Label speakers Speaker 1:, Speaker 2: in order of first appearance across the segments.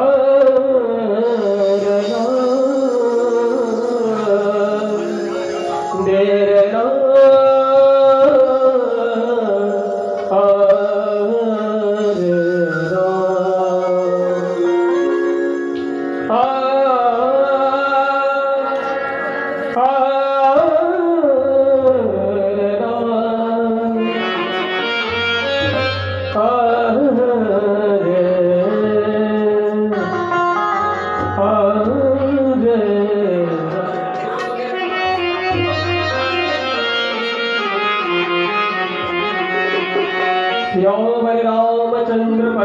Speaker 1: Oh.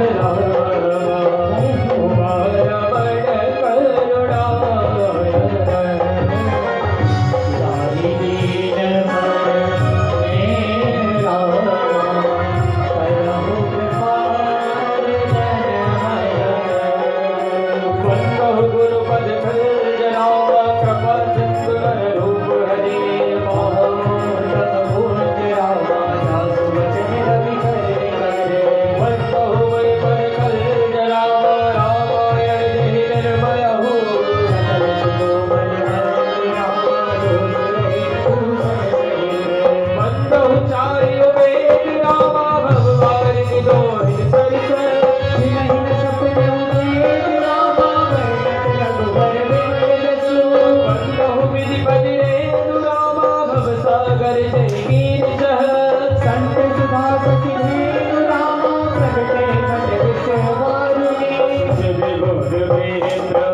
Speaker 1: Hare Hare Hallelujah.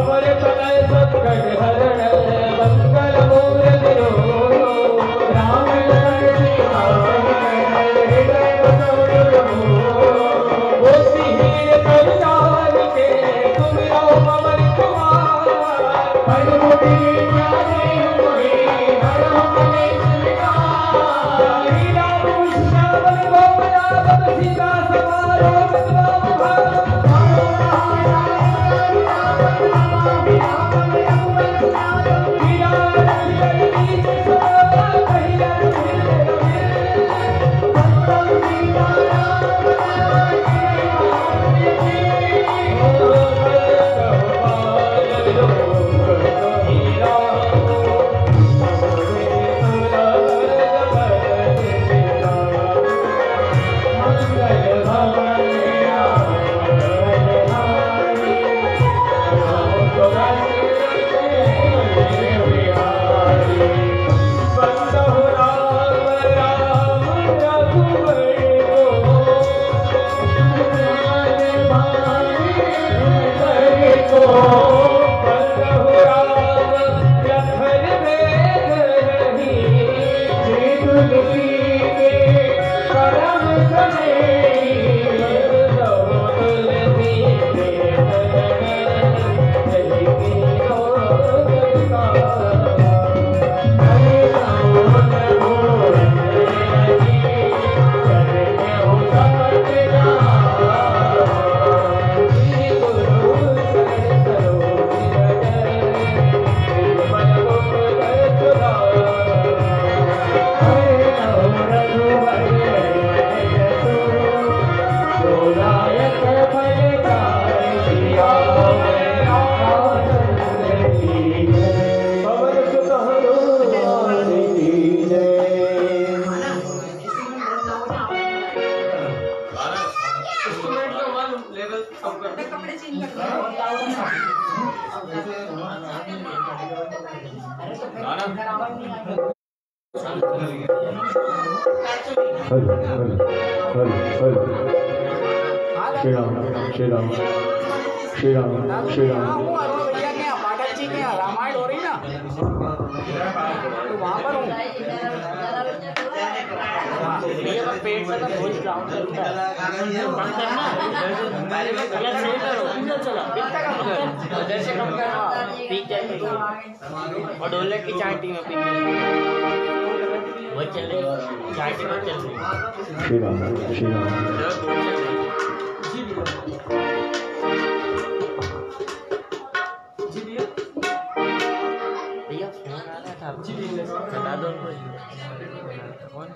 Speaker 1: अमर तनय सतगण हरण
Speaker 2: हरि हरि हरि हरि श्री राम श्री राम श्री
Speaker 3: रामायण हो रही ना। पेट से तो बहुत डाउन चलता है। बंद करना पहले में गलत सही करो कितना कम कर उधर से कम कर हाँ जाए। और डोले की चांटी में पीक वो चले, चांटी में चल।
Speaker 2: श्री राम श्री राम
Speaker 3: बता दो। कौन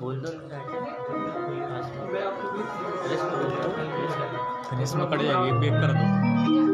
Speaker 3: बोल दो
Speaker 1: फिर इसमें कट जाएगी बेक कर दो।